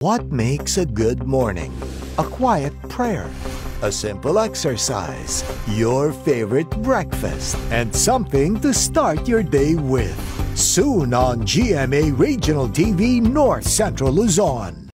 What makes a good morning? A quiet prayer, a simple exercise, your favorite breakfast, and something to start your day with. Soon on GMA Regional TV North Central Luzon.